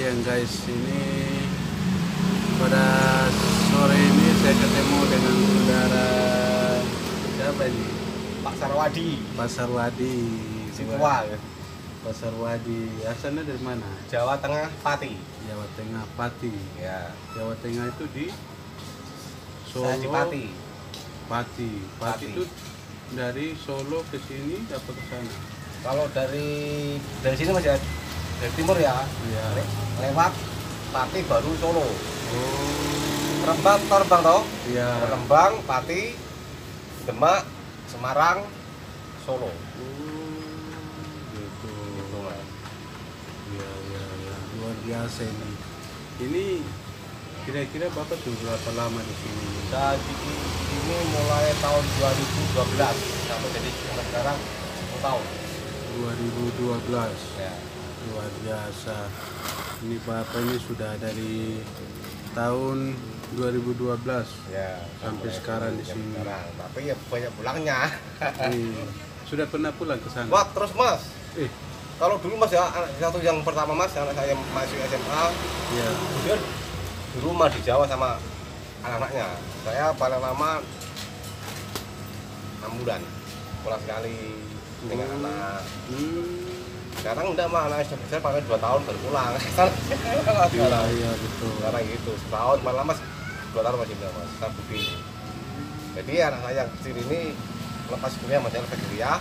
Siang guys. Ini pada sore ini saya ketemu dengan saudara siapa ini? Pak Sarwadi Pasar Wadi. Sipua Pasar Wadi. Asalnya dari mana? Jawa Tengah Pati Jawa Tengah, Pati. ya Jawa Tengah itu di Solo. saya di Pati Pati. Pati Pati. itu dari Solo ke sini apa ke sana? kalau dari dari sini mas ya dari timur ya Iya. Le- lewat Pati baru Solo Oh. Rembang tau Rembang tau Iya. Rembang Pati Demak Semarang Solo Oh, gitu. gitu mas Iya, iya, iya. Luar biasa ini. Ini kira-kira Bapak tuh berapa lama di sini? saya di ini mulai tahun 2012 sampai jadi sekarang 10 tahun 2012. ya Luar biasa. Ini Bapak ini sudah dari tahun 2012. ya Sampai sekarang di sini. sekarang tapi ya banyak pulangnya Iya. Sudah pernah pulang ke sana? wah terus mas Eh, kalau dulu mas ya anak satu yang pertama mas anak saya masih SMA iya. kemudian di rumah di Jawa sama anak-anaknya saya paling lama enam bulan pulang sekali dengan Oh. anak Hmm. Sekarang udah mah anak sudah besar paling dua tahun baru pulang. Sekarang iya, betul. sekarang gitu. Setahun malah mas. Dua tahun masih belum mas. Saya bukti jadi anak saya yang kecil ini lepas kuliah masih lepas kuliah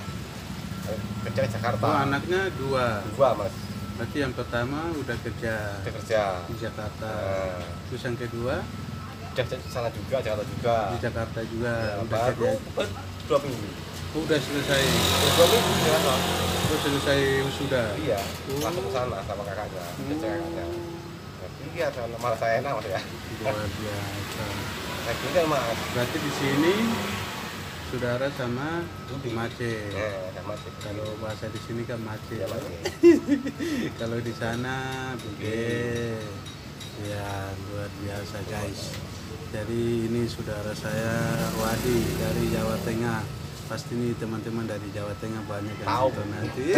kerja di Jakarta. Oh, anaknya dua. dua mas. Berarti yang pertama udah kerja dia kerja. di Jakarta. Nah, Terus yang kedua? Di sana juga Jakarta juga. Di Jakarta juga. Ya, udah baru kerja. baru dua minggu udah selesai. Minggu di Jakarta Oh, selesai wisuda. iya Oh. langsung ke sana sama kakaknya Jadi iya sama malah saya enak ya Luar biasa. saya mas Berarti di sini saudara sama Budi. Mace. eh sama Kalau bahasa di sini kan Mace. ya mas Kalau di sana Bude. Ya, luar biasa guys. Jadi ini saudara saya Wadi dari Jawa Tengah. Pasti nih teman-teman dari Jawa Tengah banyak yang Tahu. nanti.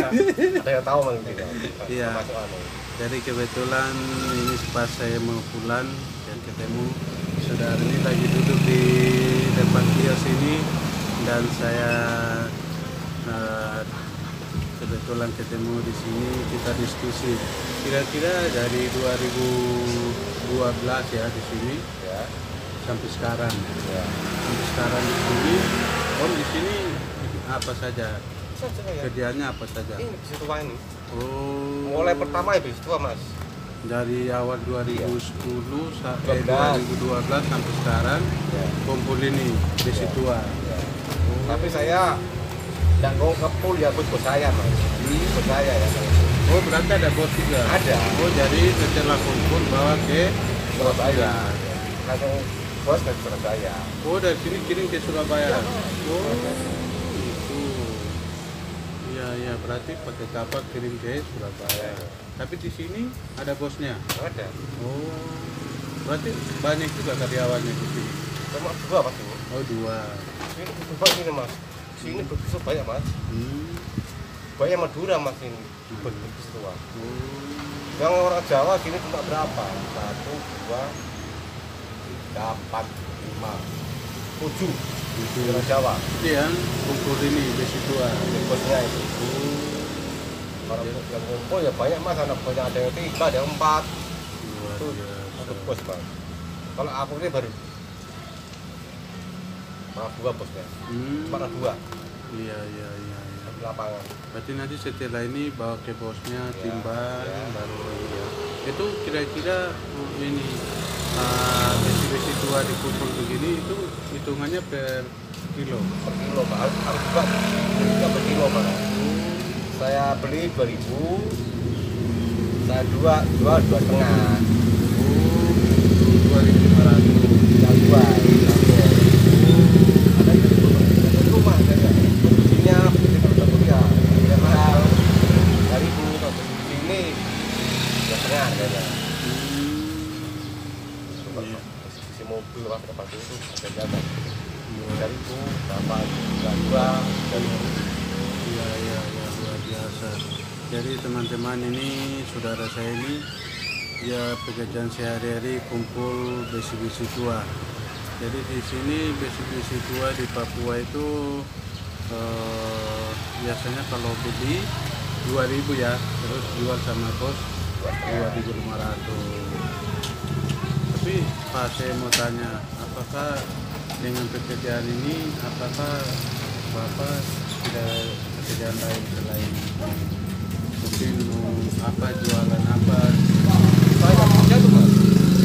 ada yang tahu tidak Iya. anu. Jadi kebetulan ini pas saya mau pulang dan ketemu saudara ini lagi duduk di depan kios ini dan saya eh, kebetulan ketemu di sini kita diskusi. Kira-kira dari 2012 ya di sini ya sampai sekarang. Ya sampai sekarang di sini om di sini apa saja ya kerjanya apa saja ini bis tua ini oh mulai pertama ya bis tua mas dari awal 2010 sampai 12. 2012 sampai sekarang ya kumpul ini besi Ya. tua Ya. Tapi saya tidak mau ke pool ya bos bos saya mas. Bos saya ya. oh berarti ada bos juga Ada. oh jadi setelah kumpul bawa ke Surabaya. Langsung bos ke Surabaya. oh dari sini kirim ke Surabaya Ya. oh itu iya iya berarti pakai kapal kirim ke Surabaya tapi di sini ada bosnya Ada. oh berarti banyak juga karyawannya di sini Cuma dua mas bu. oh dua Sini dua sini mas. Sini berbisa banyak mas. hmm. Banyak Madura mas ini. Berbisa tua. oh. Yang orang Jawa sini cuma berapa? Satu, dua, empat, lima, tujuh. itu Orang Jawa. itu yang kumpul ini besi tua Ini bosnya itu. oh. Orang yang kumpul ya banyak mas. Ada banyak ada yang tiga, ada yang empat. luar itu biasa satu bos bang kalau aku ini baru malah dua bosnya Hmm. ada dua Iya iya iya. iya. di lapangan Berarti nanti setelah ini bawa ke bosnya Ya, timbang ya. baru ya. Itu kira-kira ini uh, besi-besi tua dikumpul begini itu hitungannya per kilo. per kilo pak. Harus harus juga per kilo pak. Saya beli dua ribu. Saya dua dua dua setengah. Oh, dua ribu lima ratus. dua satu ada yang di rumah saya belinya beli kalau udah kuliah tidak mahal dua ribu kalau beli di sini dua setengah harganya Iya. isi mobil apa tempat itu ada jasa Iya. dari itu berapa dua dua dari Iya iya iya luar biasa. Jadi teman-teman ini saudara saya ini ya pekerjaan sehari-hari kumpul besi-besi tua. Jadi di sini besi-besi tua di Papua itu eh, biasanya kalau beli 2000 ya, terus jual sama bos 2500. Tapi Pak saya mau tanya, apakah dengan pekerjaan ini apakah Bapak tidak pekerjaan lain selain mau apa jualan apa? Saya nggak kerja tuh mas.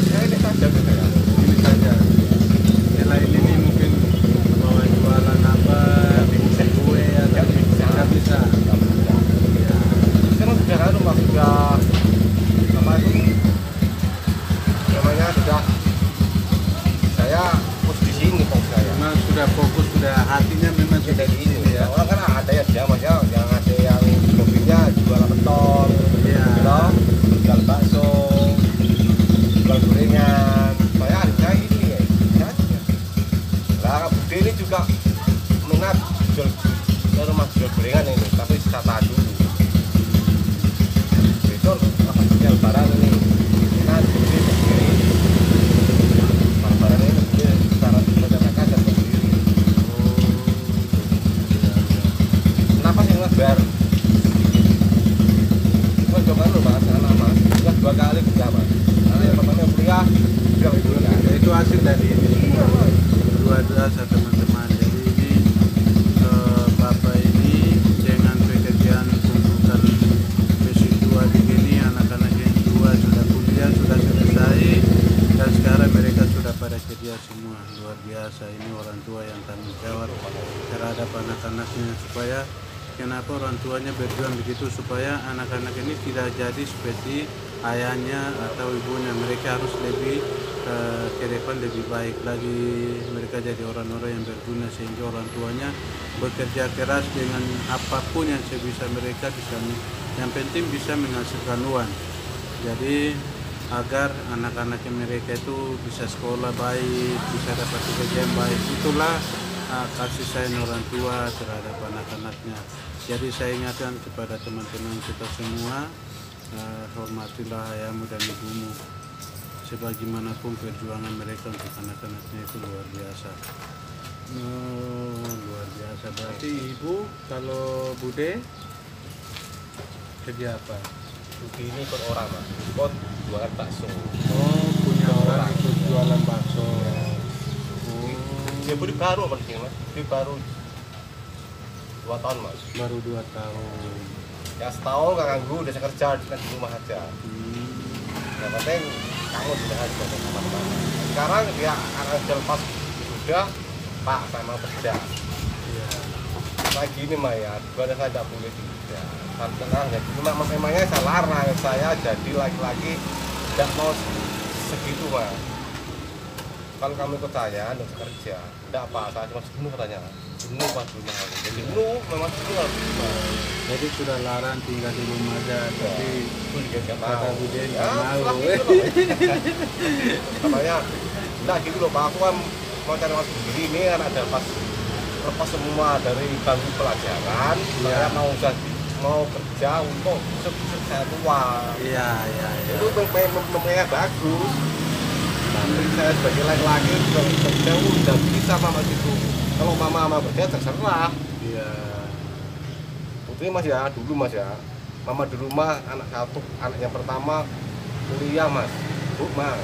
Saya ini saja gitu juga minat jual ke rumah jual gorengan ini tapi tata dulu besok maksudnya lebaran ini minat Bude sendiri. Lebaran ini Bude secara masyarakat dan sendiri. Kenapa sih biar mas coba lu mas? Anak mas sudah dua kali kerja mas. Anak yang pertama kuliah juga itu hasil dari semua dua jasa anak-anaknya supaya kenapa orang tuanya berjuang begitu supaya anak-anak ini tidak jadi seperti ayahnya atau ibunya mereka harus lebih eh, ke depan lebih baik lagi mereka jadi orang-orang yang berguna sehingga orang tuanya bekerja keras dengan apa pun yang sebisa mereka bisa yang penting bisa menghasilkan uang jadi agar anak-anak mereka itu bisa sekolah baik, bisa dapat pekerjaan baik. Itulah uh, kasih sayang orang tua terhadap anak-anaknya. Jadi saya ingatkan kepada teman-teman kita semua, uh, hormatilah ayahmu dan ibumu. Sebagaimanapun perjuangan mereka untuk anak-anaknya itu luar biasa. Oh, luar biasa. Berarti ibu kalau bude kerja apa? Ini ikut orang mas ikut jualan bakso Oh, punya orang ikut jualan bakso. Oh, dia beli baru apa sih mas? Beli baru dua tahun mas. Baru dua tahun. ya setahun nggak nganggu udah saya kerja di rumah aja. Hmm. yang penting kamu sudah aja sama teman sekarang dia akan kerja pas sudah pak saya mau kerja. Iya. kayak gini mah ya. Gua saya tidak boleh tidak kan tenang ya. Cuma memangnya saya larang saya jadi laki-laki tidak mau segitu mah kalau kamu saya untuk kerja tidak apa saya cuma jenuh katanya jenuh pas rumah jadi jenuh memang jenuh harus Jadi sudah larang tinggal di rumah aja, tapi kata Bude ya nggak mau. gitu katanya enggak gitu loh pak aku kan mau cari mas begini ini kan ada pas lepas semua dari bangku pelajaran Iya. saya mau jadi mau kerja untuk besok saya tua Iya, iya, iya. itu memangnya bagus tapi saya sebagai laki-laki kerja udah bisa mama gitu kalau mama mama kerja terserah. Iya. Putri mas ya dulu mas ya mama di rumah anak satu anak yang pertama kuliah mas. Bu mas.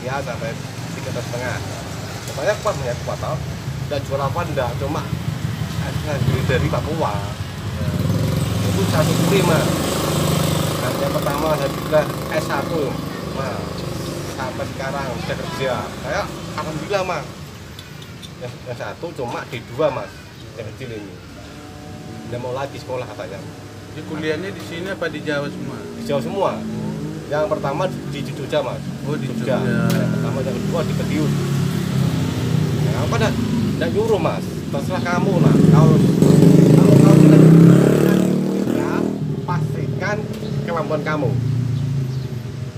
Ya sampai tiga tahun setengah. Pokoknya kuat ya kuat tau. Nggak jual apa enggak cuma ngambil dari Papua itu satu putri mas. Yang pertama saya juga S1 mas sampai sekarang udah kerja. Saya alhamdulillah mas. Yang, yang satu cuma D2 mas yang kecil ini. Udah mau lagi sekolah katanya. Di kuliahnya di sini apa di Jawa semua? di Jawa semua. Yang pertama di, di Jogja mas. Oh, di Jogja. Jogja. yang pertama yang kedua di Pediun yang apa dah tidak nyuruh mas. Terserah kamu lah kalau kalau kamu ya, pastikan kemampuan kamu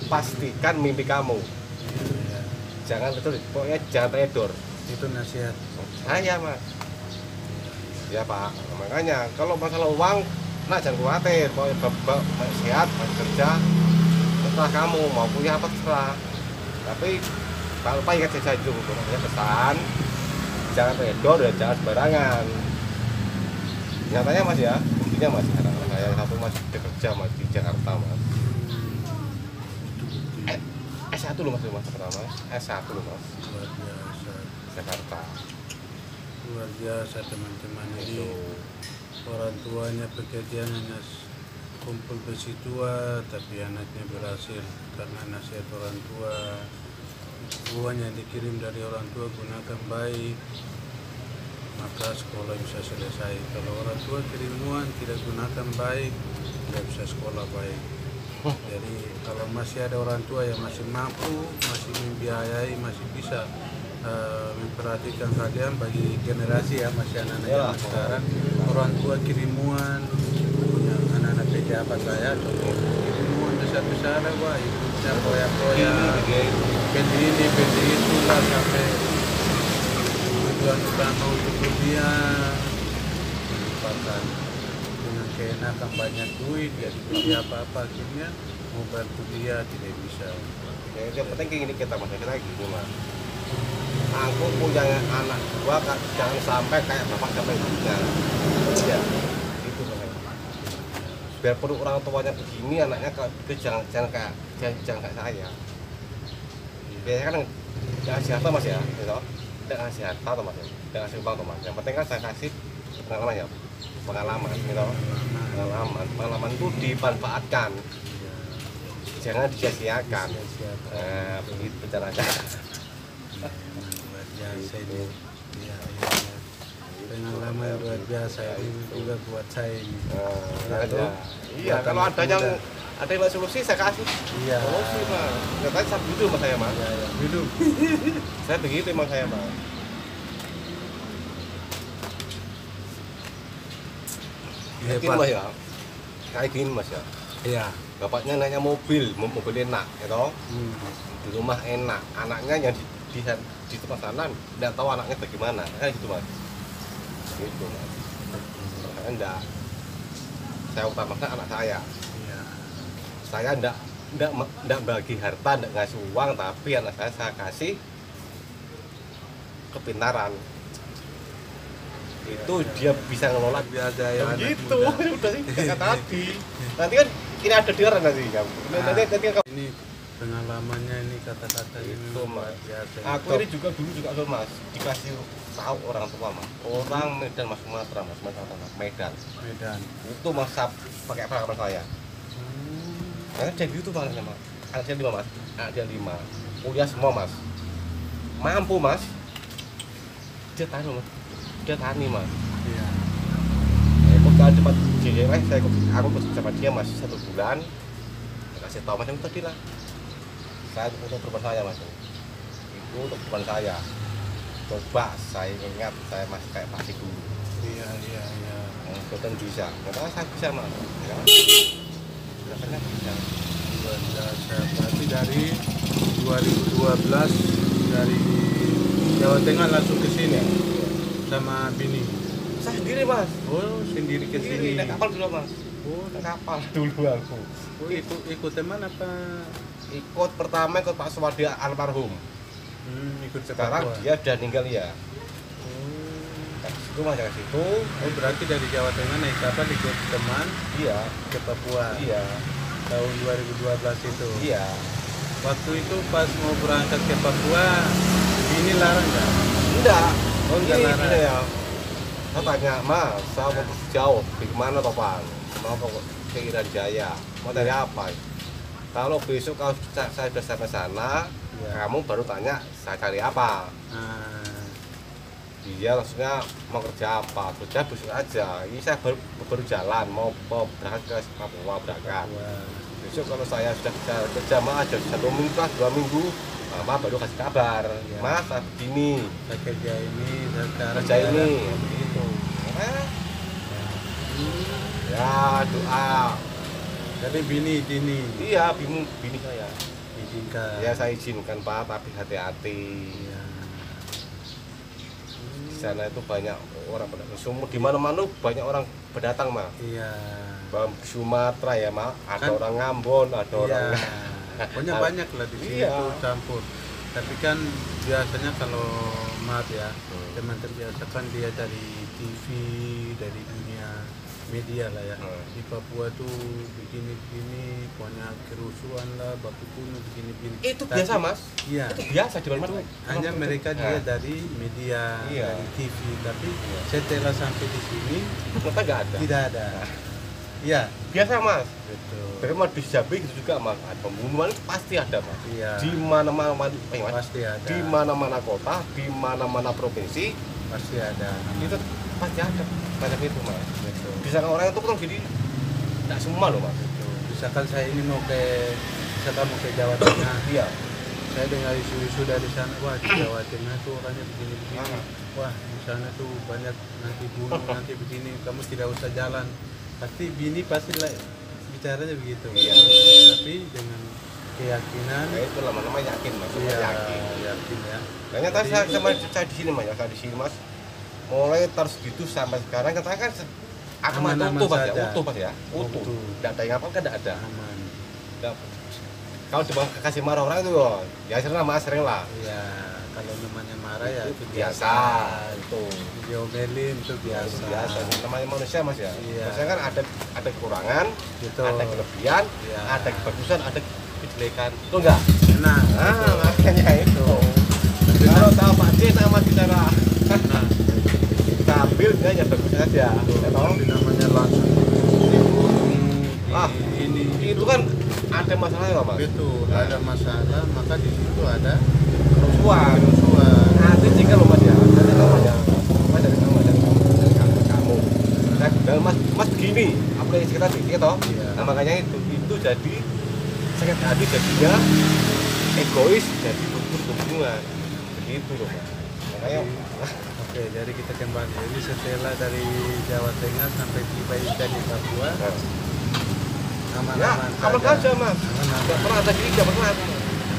pastikan mimpi kamu. Iya. jangan betul pokoknya jangan teledor Itu nasihat. saya mas. Ya pak. Makanya kalau masalah uang nak jangan khawatir. Pokoknya masih sehat masih kerja setelah kamu. Mau kuliah apa terserah. Tapi kalau lupa ingat saya janji untuk ya pesan jangan redor dan jangan sembarangan. Nyatanya mas ya. Intinya mas anak-anak saya satu masih bekerja mas di Jakarta mas S1 loh mas mas pertama S1 loh mas. Luar biasa. Jakarta. Luar biasa teman-teman. Itu. ini orang tuanya bekerja hanya kumpul besi tua tapi anaknya berhasil karena nasihat orang tua. Uang yang dikirim dari orang tua gunakan baik maka sekolah bisa selesai. Kalau orang tua kirim uang tidak gunakan baik tidak bisa sekolah baik jadi kalau masih ada orang tua yang masih mampu masih membiayai masih bisa eh, memperhatikan kalian bagi generasi ya masih anak-anak Ya. zaman sekarang orang tua kirim uang punya anak-anak pejabat saya contoh kirim uang besar-besaran wah hidupnya koyak-koyak. Beli ini beli itu lah sampai tujuan utama untuk dengan keenakan banyak duit jadi beli apa-apa akhirnya mau bayar kuliah tidak bisa. Ya, yang penting kayak gini kita mas kita gini mas aku punya anak dua Kak, jangan sampai kayak bapak sampai ibunya ya itu makanya biarpun orang tuanya begini anaknya kalau itu jangan jangan kayak jangan, jangan kayak saya. Biasanya kan nggak harta mas ya gitu. Harta tuh mas ya uang tuh mas yang penting kan saya kasih pengalaman ya pengalaman gitu pengalaman pengalaman itu dimanfaatkan jangan disia-siakan Sia-siakan. nah begitu caranya luar biasa ini ya, ya, ya. pengalaman luar biasa ini juga buat saya ini Nah, ada. Iya, kalau ada yang ada yang solusi saya kasih. iya Solusi mas. Katanya saya begitu mas saya mas. ya, ya. hidup Saya begitu emang saya mas. Kayak gini mas ya. Kayak gini mas ya. iya Bapaknya nanya mobil, mobil enak, ya toh. Hmm. Di rumah enak. Anaknya yang di di, di tempat sana tidak tahu anaknya bagaimana. Kan gitu mas. Gitu mas. Saya enggak. Saya utamakan anak saya. iya saya ndak me- ndak bagi harta ndak ngasih uang tapi anak saya saya kasih kepintaran itu dia bisa ngelola. Biasa ya ya anak gitu. udah sih kayak tadi. Nanti kan ini ada dengaran nanti kamu. Nanti nanti kan ini pengalamannya ini kata-kata ini. Itu, Mas. biasa aku ini juga dulu juga tuh mas. Dikasih tahu orang tua mas. Orang Medan mas Sumatera mas. Sumatera mas. Medan. Medan. Itu mas pakai pengalaman saya. Hmm. Karena jadi itu anaknya mas, anak dia lima mas, anak dia lima, kuliah semua mas, mampu mas, dia mas, dia tani mas. iya Ya, Aku kan cepat dia, saya ikut, aku ikut sama dia mas satu bulan, saya kasih tahu macam tadi lah. Saya untuk korban saya mas, itu untuk korban saya. Coba saya ingat saya masih kayak pasti dulu, iya iya iya yang kan bisa, ternyata saya bisa mas, ya. Ternyata bisa. berarti dari 2012 dari Jawa Tengah langsung ke sini sama Bini. Saya sendiri mas, oh sendiri ke sini. naik kapal dulu mas. oh, naik kapal. Dulu aku. Oh ikut ikut teman apa? Ikut pertama ikut Pak Suwardi almarhum. Hmm, ikut sekarang Papua. dia udah meninggal ya oh. dari situ mas dari situ. Oh berarti dari Jawa Tengah naik kapal ikut teman iya. ke Papua? Iya. Tahun 2012 itu? Iya. Waktu itu pas mau berangkat ke Papua Bini larang nggak? Enggak Oh, enggak Ini larang. ya saya tanya mas saya mau jauh di mana toh pak mau ke Irian Jaya. Mau dari apa? Kalau besok kalau sa- saya sudah sampai sana Iya. kamu baru tanya saya cari apa. Ah, dia langsungnya mau kerja apa? Kerja besok aja. Ini saya baru, baru jalan mau, mau berangkat ke Papua berangkat. Papua. besok kalau saya sudah kerja, kerja mah ada satu minggu dua minggu mama baru kasih kabar? Iya. mas saya begini saya kerja ini sekarang kerja ini. begitu Eh, ya doa. Jadi bini bini. Iya bini bini saya. Izinkan. Ya saya izinkan pak tapi hati-hati. Iya. di sana itu banyak orang berdatang semua di mana-mana banyak orang berdatang mah iya. Sumatera ya mak. Ada Kan- orang Ngambon ada Iya. orang Pokoknya banyak lah di sini iya. tuh campur. Tapi kan biasanya kalau maaf ya, Hmm. teman terbiasa kan dia dari TV, dari dunia media lah ya. Hmm. Di Papua tuh begini-begini, pokoknya kerusuhan lah, baku kuno begini-begini. itu Tapi- biasa mas Iya. itu biasa di Itu mana hanya mereka Nah, dia dari media, Iya. dari TV, tapi Iya. setelah sampai di sini ternyata nggak ada tidak ada. Iya, biasa mas betul. Tapi mas di Jambi gitu juga mas pembunuhan pasti ada mas Iya. di mana mana eh, Mas, Pasti ada. di mana mana kota di mana mana provinsi Pasti ada. itu pasti ada macam itu mas Betul. bisa orang itu kan jadi tidak semua loh mas Betul. Misalkan saya ini mau ke misalkan mau ke Jawa Tengah, iya saya dengar isu-isu dari sana, wah di Jawa Tengah tuh orangnya begini-begini, Ah. wah di sana tuh banyak nanti bunuh, nanti begini, kamu tidak usah jalan. Pasti bini pasti lah bicaranya begitu. Iya. Tapi dengan keyakinan, ya itu lama-lama yakin mas iya, yakin yakin ya. Kayaknya tadi saya, sama saya di sini mas ya saya di sini mas mulai terus gitu sampai sekarang katanya kan aku mah utuh mas ya utuh mas ya utuh Utuh. tidak ada yang apa kan tidak ada Aman. Kalau cuma kasih marah orang itu oh, ya sering lah mas sering lah Iya, kalau namanya marah ya itu biasa biasa. itu. Diomelin itu biasa. biasa namanya manusia mas ya? Iya. manusia kan ada ada kekurangan Gitu. ada kelebihan Iya. ada kebagusan ada kejelekan. Itu enggak Nah, ah betul. makanya itu. Kalau tahu Pak C sama bicara Nah, stabil dia ya bagus saja ya tapi namanya langsung. Dibunuh, Ah, di- ini. itu kan ada masalah ya mas? Betul ada masalah maka di situ ada kerusuhan kerusuhan nanti jika lo mas ya nanti kamu ya mas dari kamu dari kamu dari kamu. Kamu Nah, dan mas mas begini apa yang kita pikir toh. Iya. nah makanya itu itu jadi sakit hati jadinya egois jadi butuh hubungan begitu loh mas. Makanya oke jadi kita kembali. Jadi setelah dari Jawa Tengah sampai tiba di Papua nah, ya aman-aman aman saja. mas. Aman-aman. nggak pernah ada gini nggak pernah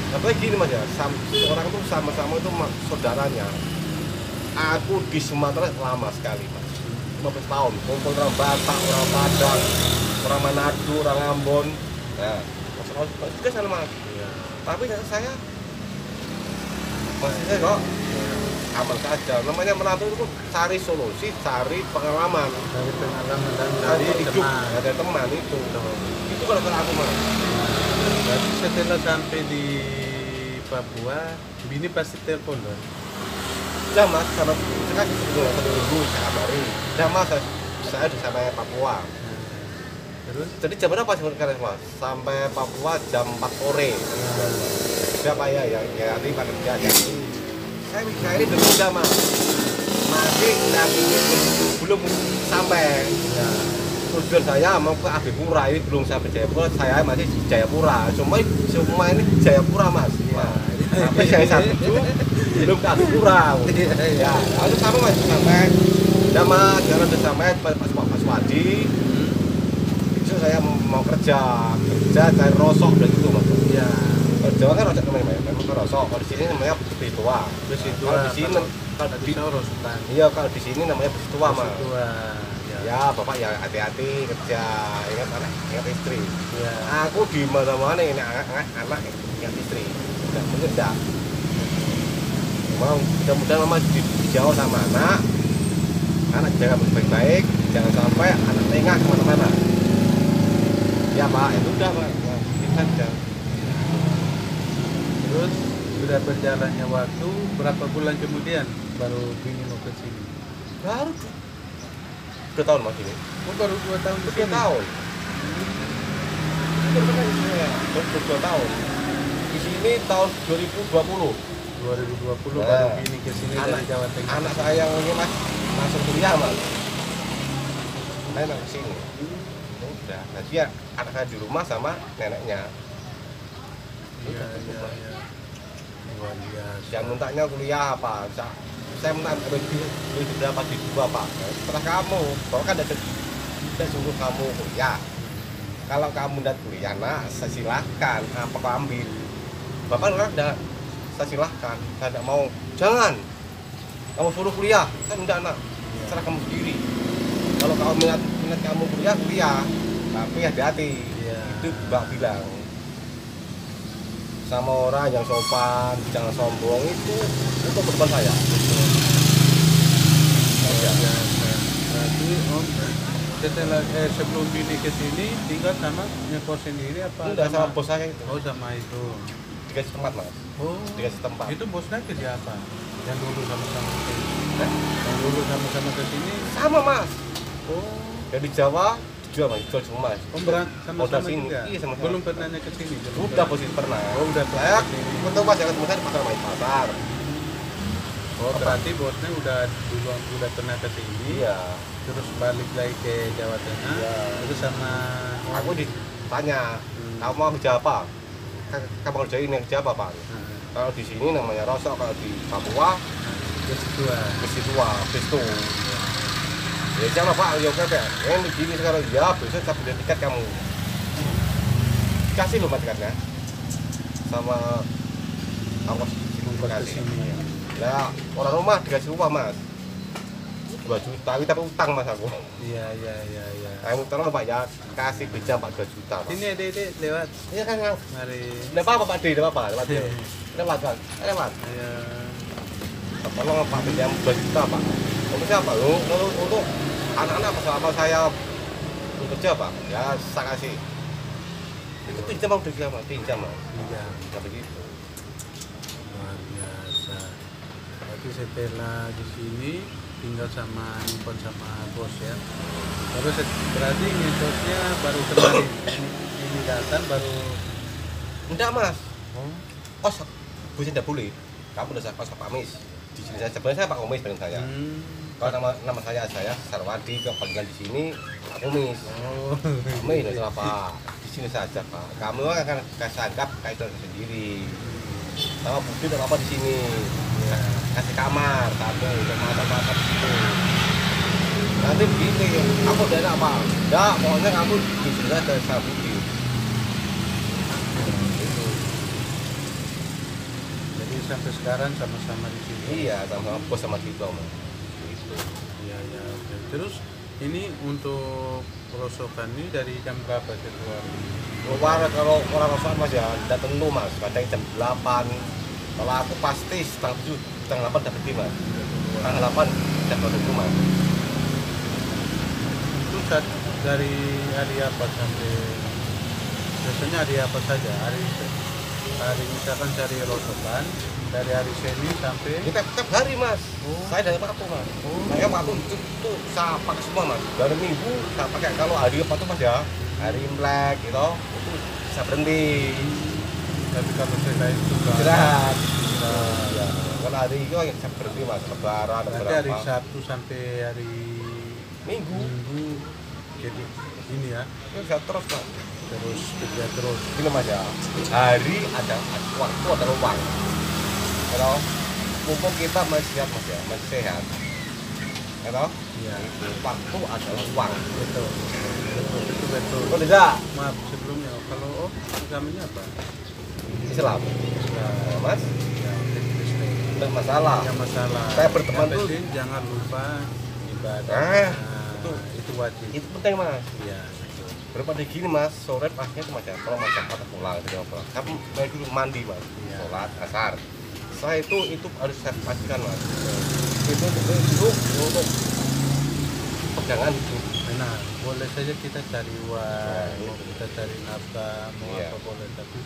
Apalagi gini mas ya, sam, orang tuh sama-sama itu saudaranya. Aku di Sumatera lama sekali mas, 15 tahun. Kumpul orang Batak, orang Padang, orang Manado, orang Ambon. Nah, masalah juga sana mas. Iya. Tapi saya maksudnya kok aman saja. Namanya menatu itu cari solusi, cari pengalaman, dari pengalaman dan cari dari hidup, ada teman itu. Itu kalau kalau aku mas. Berarti setelah sampai di Papua bini pasti telepon dong Ya mas, sama saya sebelum satu minggu saya kabari. Ya mas, saya, saya di sampai Papua. Terus Jadi jam berapa sih sekarang mas? Sampai Papua jam 4 sore. Siapa ya ya ya nanti pada kerja ya. Saya saya ini belum udah mas. Masih nanti belum sampai. ya Tujuan saya mau ke Abipura ini belum sampai Jayapura. Saya masih di Jayapura. Semua semua ini Jayapura mas. Tapi saya satu belum ke Abipura. Ya, lalu sama mas sampai sama jalan udah sampai Pak Pak Pak Swadi. Itu saya mau, kerja, kerja cari rosok dan gitu mas. ya Jawa kan rosok namanya, memang kan rosok. Kalau di sini namanya besi tua. besi Kalau di sini, kalau di, iya kalau di sini namanya besi tua mas. Ya Ya bapak ya hati-hati kerja, ingat anak, ingat istri. ya Aku di mana-mana ini anak, anak, anak ingat istri. Tidak mungkin tidak. Mau mudah-mudahan mama di, dijauh sama anak, anak jaga baik-baik, jangan sampai anak lengah ke mana-mana. Ya pak, itu udah pak. Ya, itu saja. terus sudah berjalannya waktu berapa bulan kemudian baru bini mau ke sini Baru dua tahun mas ini. oh baru dua tahun ke Dua tahun. Benar ya. Baru dua tahun. Di sini tahun 2020. 2020 Nah, baru bini ke sini dari Jawa Tengah anak saya yang ini mas langsung kuliah mas saya nang sini udah nah dia anak saya di rumah sama neneknya iya iya iya luar biasa yang mintanya kuliah apa saya, saya minta lebih lebih berapa di dua pak. Setelah kamu bahwa kan ada tidak suruh kamu kuliah. Kalau kamu tidak kuliah nak saya silahkan. Apa kau ambil? Bapak orang tidak saya silahkan. Saya tidak mau. Jangan. Kamu suruh kuliah. Kan enggak nak. Serah kamu sendiri. Kalau kamu minat minat kamu kuliah kuliah. Tapi hati-hati. Iya. itu mbak bilang sama orang yang sopan jangan sombong itu untuk depan saya. Berarti Om setelah eh, sebelum ini ke sini tinggal sama ngekos sendiri apa? udah sama bos saya itu Oh sama itu. dikasih tempat mas Oh. dikasih tempat Itu bosnya kerja apa? Yang dulu sama-sama ke sini. Hah? Yang dulu sama-sama ke sini. sama mas Oh. dari Jawa dijual mas dijual semua mas Om beran Udah sama-sama sini. juga. Iya, sama-sama. Belum pernah ke sini. belum udah pernah. posisi pernah Oh udah saya pernah. ketemu yang ketemu saya di pasar main pasar Oh berarti bosnya udah dulu udah pernah ke sini. iya Terus balik lagi ke Jawa Tengah. Iya. Terus sama aku ditanya Hmm. kamu mau kerja apa Ka- kamu kerja ini kerja apa pak Nah, kalau di sini namanya rosok kalau di Papua ke situ ah. besi tua bestu ya jangan pak ya oke oke yang begini sekarang ya besok saya beli tiket kamu kasih loh tiketnya sama ke kasih sini. lah orang rumah dikasih rumah mas dua juta tapi tapi utang mas aku Iya iya iya iya. kamu tolong pak ya kasih beja pak dua juta mas Sini adik-adik lewat. iya kan kan Mari. Tidak apa-apa Pak D, tidak apa-apa, lewat dia. Lewat, Pak. Lewat. Ayo. Tolong Pak yang 2 juta, Pak. Untuk siapa? Untuk, untuk anak-anak apa sama saya untuk kerja, Pak. Ya, saya kasih. Itu pinjam mau dia, Pak. Pinjam, Pak. Iya. Ya begitu. Luar biasa. Berarti setelah di sini tinggal sama nyimpan sama bos ya. Baru berarti ngekosnya baru kemarin. Ini datang baru. Enggak, Mas. Oh. Kos, bosnya tidak boleh. Kamu udah saya kos Pak Amis. Di sini saya sebenarnya saya Pak Komis bareng saya. Hmm. Kalau nama nama saya saya Sarwadi, kalau panggilan di sini Pak Komis. Oh. Ini apa? Di sini saja Pak. Kamu akan saya anggap kayak itu sendiri. Sama bukti dan apa di sini. Iya. Kasih kamar, kamu sama apa apa di situ. Nanti begini, kamu udah ada apa? Enggak, pokoknya kamu di sini saya bukti. Itu. Jadi sampai sekarang sama-sama di sini. Iya, sama bos sama kita Mas. Itu. Iya iya. oke. Terus ini untuk perosokan ini dari jam berapa keluar? Keluar kalau orang rosak mas ya, tidak tentu mas. Kadang jam 8. Kalau aku pasti setengah tujuh, setengah delapan dapat mas. Setengah delapan dapat itu mas. Itu saat dari hari apa sampai biasanya hari apa saja? Hari hari misalkan cari rosokan dari hari Senin sampai Kita tiap hari mas. Oh. Saya dari waktu mas. Oh. Saya waktu itu tuh saya pakai semua mas. Dari minggu saya pakai kalau hari apa tuh mas ya. Hari Imlek gitu. Itu bisa berhenti. tapi kalau saya itu. Istirahat. Nah, Ya. Kalau hari itu ya bisa berhenti mas. Lebaran Berarti hari. Sabtu sampai hari Minggu. Minggu jadi ini ya Itu bisa terus mas. Terus kerja terus. Gini mas ya, hari ada waktu ada uang. Kalau mumpung kita masih sehat mas ya, masih sehat. Kalau Iya. waktu adalah uang. Betul. Betul betul. Betul tidak? Maaf sebelumnya kalau oh agamanya apa? Islam. Islam. Nah, mas, Ya, Kristen. tidak masalah. Tidak masalah. Saya berteman tuh- jangan lupa ibadah. Ah, Nah, itu. itu wajib. Itu penting mas. Iya. Daripada gini mas, sore pasnya itu macam kalau macam apa pulang dari pulang. Tapi saya dulu mandi mas, Iya. sholat asar. Saya itu itu harus saya pastikan mas. Itu itu itu untuk pegangan hidup. Benar. Boleh saja kita cari uang, Nah, itu. kita cari nafkah, mau Iya. apa boleh, tapi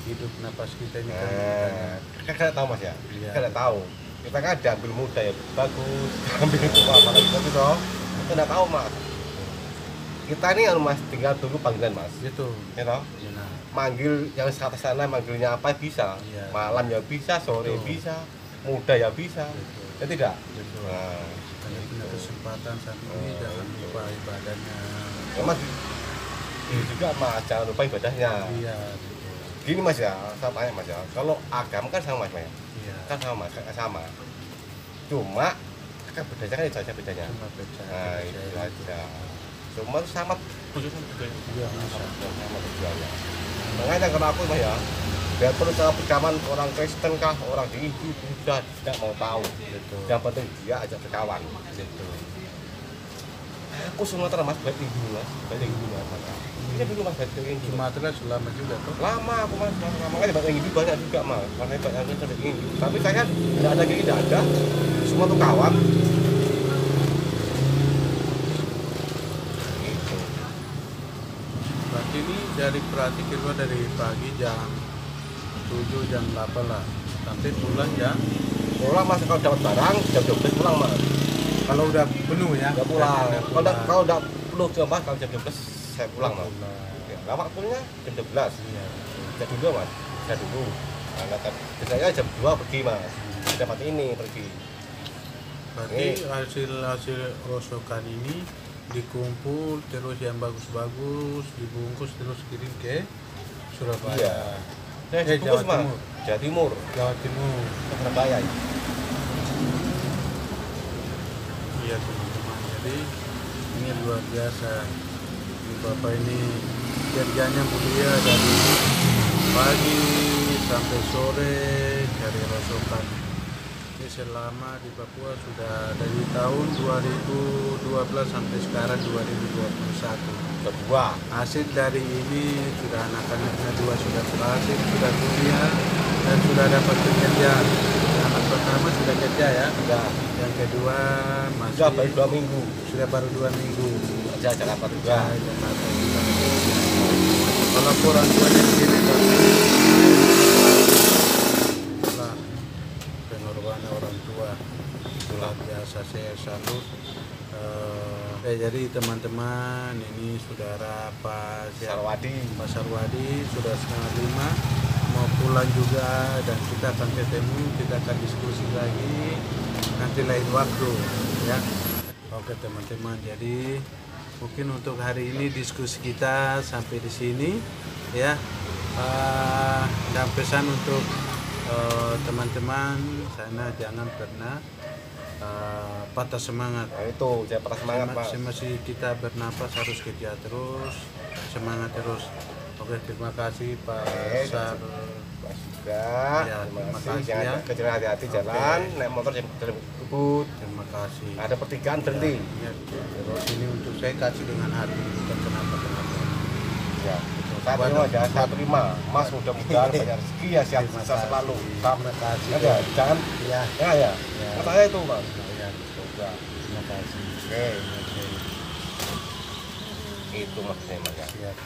hidup napas kita ini kan Nah, kan kita tahu mas ya, Iya. kita tahu. Kita kan diambil muda ya bagus, ambil itu apa lagi tapi toh kita nggak tahu mas. Kita ini harus mas tinggal tunggu panggilan mas, itu. ya toh. Benar. Manggil yang atas sana manggilnya apa bisa, Iya. malam ya bisa, sore Betul. bisa, muda ya bisa, Betul. ya tidak. Betul. Nah, Kalau punya kesempatan saat ini Oh. jangan lupa ibadahnya. ya mas, ini juga mas jangan lupa ibadahnya. Iya. Gini mas ya, saya tanya mas ya, kalau agama kan sama mas ya, Iya. kan sama mas, kan sama. Cuma kan bedanya kan itu aja bedanya. Cuma pecah. Nah itu aja. Cuma sama tujuan tujuan Iya, bisa. sama. Makanya kalau aku mah ya, biar perlu sama berkawan orang Kristen kah, orang Hindu, Buddha tidak mau tahu. Betul. Yang penting dia ajak berkawan. Betul. aku Sumatera mas balik minggu mas balik minggu mas ini dulu mas balik minggu Sumatera selama juga tuh lama aku mas Sumatera makanya balik minggu banyak juga mas makanya banyak yang minggu tapi saya tidak ada gini tidak ada semua tuh kawan gitu berarti ini dari perhatikan gua dari pagi jam 7 jam 8 lah. Sampai pulang jam pulang mas. Kalau dapat barang jam 12 pulang mas. Kalau udah penuh ya. Nggak pulang. Udah kalau udah kalau udah penuh ke mas kalau jam 12 saya pulang mas. Ya, nah, waktunya jam 12 Iya. saya dulu mas. Saya dulu. Nah, nah, biasanya jam 2 pergi mas. Dapat ini pergi. Berarti hasil hasil rosokan ini dikumpul terus yang bagus-bagus dibungkus terus kirim ke Surabaya. Iya. Nah, Eh, dibungkus, Jawa Timur. Jawa Timur Jawa Timur. Surabaya Iya teman-teman. Jadi ini luar biasa. Ini Bapak ini kerjanya mulia dari pagi sampai sore cari rosokan. Ini selama di Papua sudah dari tahun 2012 sampai sekarang 2021. kedua hasil dari ini sudah anak-anaknya dua sudah berhasil sudah kuliah dan sudah dapat pekerjaan anak pertama sudah kerja ya? Sudah. Yang kedua masih sudah baru dua minggu. Sudah baru dua minggu. Kerja Jakarta juga. Jakarta. Juga. kalau orang tuanya sini Pak, itulah pengorbanan orang tua itulah salut Eh, eh, jadi teman-teman ini saudara Pak? Sarwadi Pak Sarwadi sudah setengah lima mau pulang juga dan kita akan ketemu kita akan diskusi lagi nanti lain waktu ya oke teman-teman jadi mungkin untuk hari ini diskusi kita sampai di sini ya Eh, dan pesan untuk teman-teman sana jangan pernah eh, patah semangat. Nah itu saya pernah semangat mas masih masih kita bernapas harus kerja terus semangat terus. Oke terima kasih Pak Oke, Sar. mas juga. Ya, terima terima kasih. kasih jangan ya. kecil hati-hati Oke. jalan naik motor jangan kebut terima kasih. Ada pertigaan berhenti. Ya, terus ini untuk saya kasih dengan hati bukan kenapa kenapa ya saya terima aja saya terima mas mudah-mudahan banyak rezeki ya sukses kasih. selalu. Terima kasih. Ada jangan. Ya ya ya. Ya. kata saya itu mas. Ya semoga terima kasih. Oke. Itu maksudnya mas ya. Siap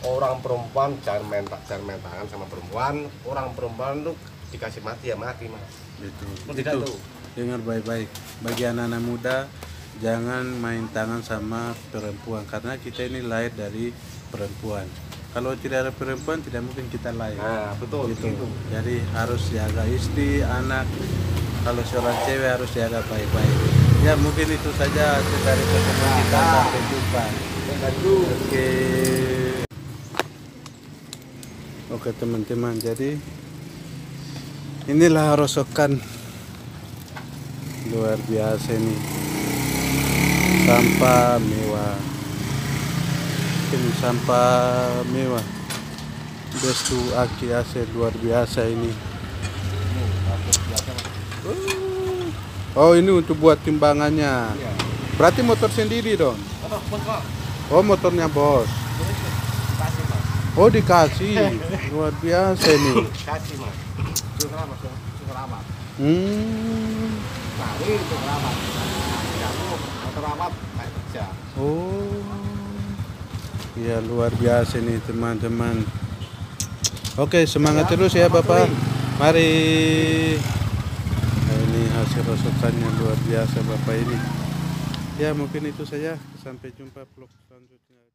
orang perempuan jangan main jangan main tangan sama perempuan. Orang perempuan tuh dikasih mati ya mati mas. Itu. Tidak itu. Tuh dengar baik-baik. Bagi anak-anak muda jangan main tangan sama perempuan. Karena kita ini lahir dari perempuan. Kalau tidak ada perempuan tidak mungkin kita lahir nah betul gitu. gitu jadi harus jaga istri anak. Kalau seorang cewek harus jaga baik-baik. Ya mungkin itu saja dari pertemuan kita. Ah. sampai jumpa. Oke. Oke teman-teman. Jadi inilah rosokan. Luar biasa ini. Sampah mewah ini sampah mewah Destu Aki Aceh luar biasa ini Oh ini untuk buat timbangannya. Berarti motor sendiri dong? Oh motornya bos. Oh dikasih luar biasa ini hmm. Cari itu keramat. Kamu mau keramat, kayak kerja. Oh ya luar biasa nih teman-teman. Oke semangat terus ya Bapak. Mari. Nah, Ini hasil rosokannya luar biasa Bapak ini. Ya mungkin itu saja. Sampai jumpa vlog selanjutnya